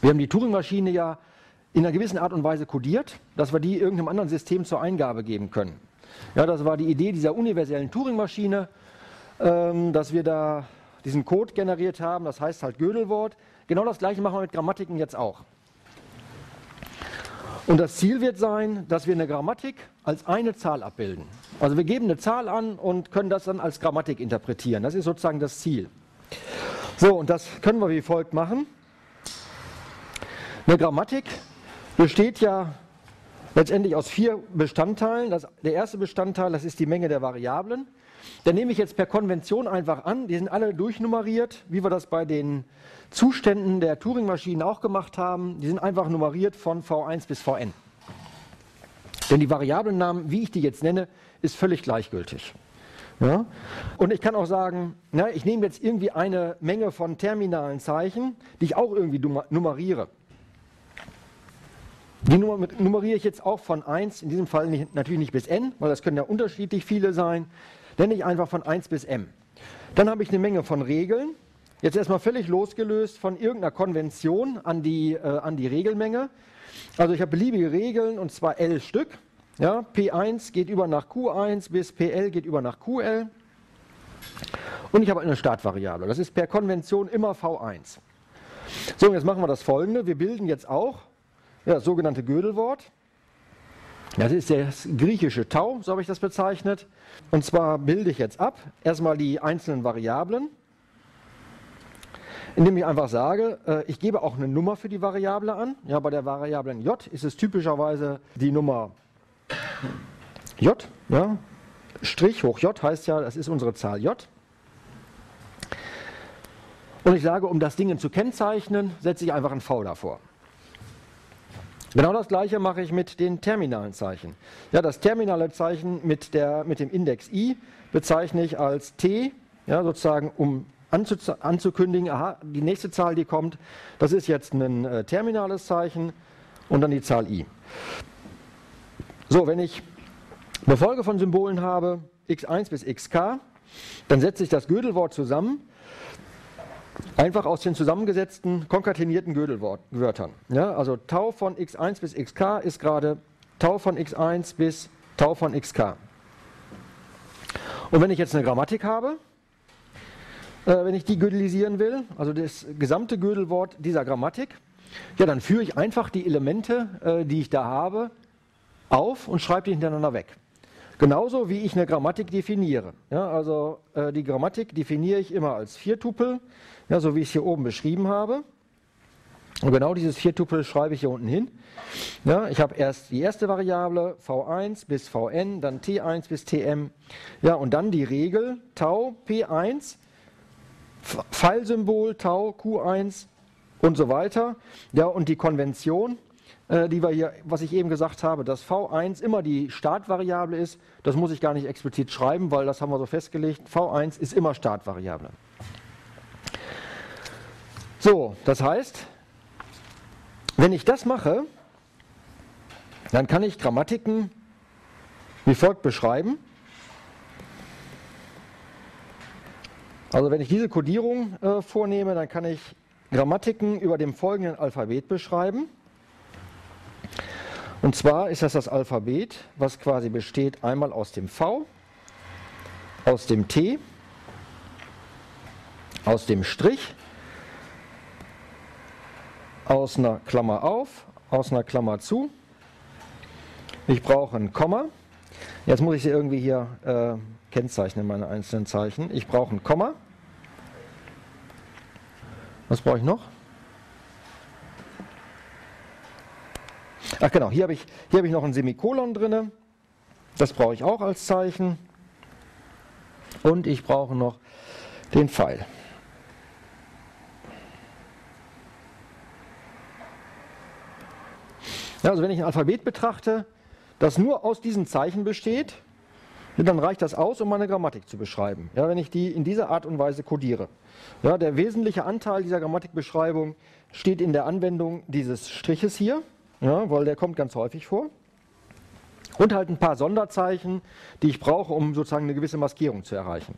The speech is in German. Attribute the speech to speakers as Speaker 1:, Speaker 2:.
Speaker 1: Wir haben die Turing-Maschine ja in einer gewissen Art und Weise kodiert, dass wir die irgendeinem anderen System zur Eingabe geben können. Ja, das war die Idee dieser universellen Turing-Maschine, ähm, dass wir da diesen Code generiert haben, das heißt halt Gödelwort. Genau das gleiche machen wir mit Grammatiken jetzt auch. Und das Ziel wird sein, dass wir eine Grammatik als eine Zahl abbilden. Also wir geben eine Zahl an und können das dann als Grammatik interpretieren. Das ist sozusagen das Ziel. So, und das können wir wie folgt machen. Eine Grammatik besteht ja letztendlich aus vier Bestandteilen. Das, der erste Bestandteil, das ist die Menge der Variablen. Da nehme ich jetzt per Konvention einfach an, die sind alle durchnummeriert, wie wir das bei den Zuständen der Turing-Maschinen auch gemacht haben. Die sind einfach nummeriert von V1 bis Vn. Denn die Variablennamen, wie ich die jetzt nenne, ist völlig gleichgültig. Ja? Und ich kann auch sagen, na, ich nehme jetzt irgendwie eine Menge von terminalen Zeichen, die ich auch irgendwie nummeriere. Die nummeriere ich jetzt auch von 1, in diesem Fall nicht, natürlich nicht bis n, weil das können ja unterschiedlich viele sein nenne ich einfach von 1 bis m. Dann habe ich eine Menge von Regeln. Jetzt erstmal völlig losgelöst von irgendeiner Konvention an die, äh, an die Regelmenge. Also ich habe beliebige Regeln und zwar L Stück. Ja, P1 geht über nach Q1 bis PL geht über nach QL. Und ich habe eine Startvariable. Das ist per Konvention immer V1. So, jetzt machen wir das folgende. Wir bilden jetzt auch ja, das sogenannte Gödelwort. Das ist das griechische Tau, so habe ich das bezeichnet. Und zwar bilde ich jetzt ab erstmal die einzelnen Variablen, indem ich einfach sage, äh, ich gebe auch eine Nummer für die Variable an. Ja, bei der Variablen j ist es typischerweise die Nummer j. Ja. Strich hoch j heißt ja, das ist unsere Zahl j. Und ich sage, um das Ding zu kennzeichnen, setze ich einfach ein v davor. Genau das gleiche mache ich mit den terminalen Zeichen. Ja, das terminale Zeichen mit, der, mit dem Index i bezeichne ich als t, ja, sozusagen um anzukündigen, aha, die nächste Zahl, die kommt, das ist jetzt ein äh, terminales Zeichen und dann die Zahl i. So, wenn ich eine Folge von Symbolen habe, x1 bis xk, dann setze ich das Gödelwort zusammen Einfach aus den zusammengesetzten, konkatenierten Gödelwörtern. Ja, also Tau von x1 bis xk ist gerade Tau von x1 bis Tau von xk. Und wenn ich jetzt eine Grammatik habe, äh, wenn ich die gödelisieren will, also das gesamte Gödelwort dieser Grammatik, ja, dann führe ich einfach die Elemente, äh, die ich da habe, auf und schreibe die hintereinander weg. Genauso wie ich eine Grammatik definiere. Ja, also äh, die Grammatik definiere ich immer als Viertupel, ja, so wie ich es hier oben beschrieben habe. Und genau dieses Viertupel schreibe ich hier unten hin. Ja, ich habe erst die erste Variable v1 bis vn, dann t1 bis tm, ja, und dann die Regel tau p1, Pfeilsymbol tau q1 und so weiter. Ja, und die Konvention, die wir hier, was ich eben gesagt habe, dass V1 immer die Startvariable ist, das muss ich gar nicht explizit schreiben, weil das haben wir so festgelegt. V1 ist immer Startvariable. So, das heißt, wenn ich das mache, dann kann ich Grammatiken wie folgt beschreiben. Also wenn ich diese Codierung äh, vornehme, dann kann ich Grammatiken über dem folgenden Alphabet beschreiben. Und zwar ist das das Alphabet, was quasi besteht einmal aus dem V, aus dem T, aus dem Strich, aus einer Klammer auf, aus einer Klammer zu. Ich brauche ein Komma. Jetzt muss ich sie irgendwie hier äh, kennzeichnen, meine einzelnen Zeichen. Ich brauche ein Komma. Was brauche ich noch? Ach genau, hier habe ich, hab ich noch ein Semikolon drin. Das brauche ich auch als Zeichen. Und ich brauche noch den Pfeil. Ja, also wenn ich ein Alphabet betrachte, das nur aus diesen Zeichen besteht, dann reicht das aus, um meine Grammatik zu beschreiben, ja, wenn ich die in dieser Art und Weise codiere. Ja, der wesentliche Anteil dieser Grammatikbeschreibung steht in der Anwendung dieses Striches hier ja, weil der kommt ganz häufig vor. Und halt ein paar Sonderzeichen, die ich brauche, um sozusagen eine gewisse Maskierung zu erreichen.